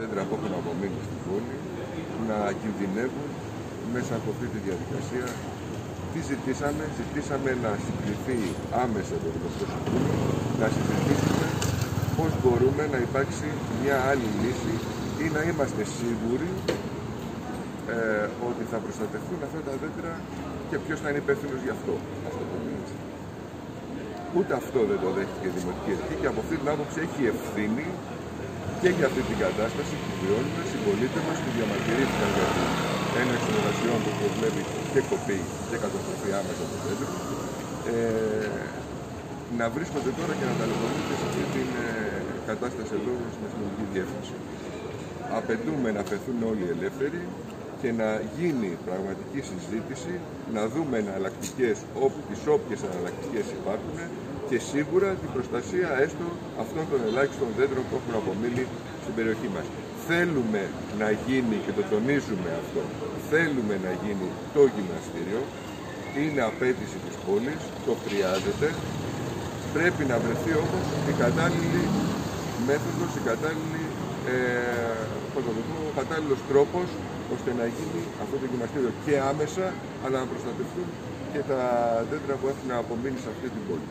δέντρα που έχουν απομείνει στην πόλη να κινδυνεύουν μέσα από αυτή τη διαδικασία. Τι ζητήσαμε, ζητήσαμε να συγκριθεί άμεσα το Δημοτικό Συμβούλιο, να συζητήσουμε πώς μπορούμε να υπάρξει μια άλλη λύση ή να είμαστε σίγουροι ε, ότι θα προστατευτούν αυτά τα δέντρα και ποιος θα είναι υπεύθυνος γι' αυτό. αυτό το Ούτε αυτό δεν το δέχτηκε η Δημοτική Αρχή και από αυτή την άποψη έχει ευθύνη και για αυτή την κατάσταση που βιώνουμε συμπολίτε μας που διαμαρτυρήθηκαν για την έναρξη των εργασιών που προβλέπει και κοπή και καταστροφή άμεσα το δέντρο. Ε, να βρίσκονται τώρα και να ταλαιπωρούνται σε αυτή την ε, κατάσταση εδώ στην αστυνομική διεύθυνση. Απαιτούμε να φεθούν όλοι ελεύθεροι και να γίνει πραγματική συζήτηση, να δούμε εναλλακτικές, τις όποιες εναλλακτικές υπάρχουν και σίγουρα την προστασία έστω αυτών των ελάχιστων δέντρων που έχουν απομείνει στην περιοχή μας. Θέλουμε να γίνει, και το τονίζουμε αυτό, θέλουμε να γίνει το γυμναστήριο, είναι απέτηση της πόλης, το χρειάζεται, πρέπει να βρεθεί όμως η κατάλληλη μέθοδος, η κατάλληλη, ε, ο κατάλληλος τρόπος ώστε να γίνει αυτό το γυμναστήριο και άμεσα, αλλά να προστατευτούν και τα δέντρα που έχουν απομείνει σε αυτή την πόλη.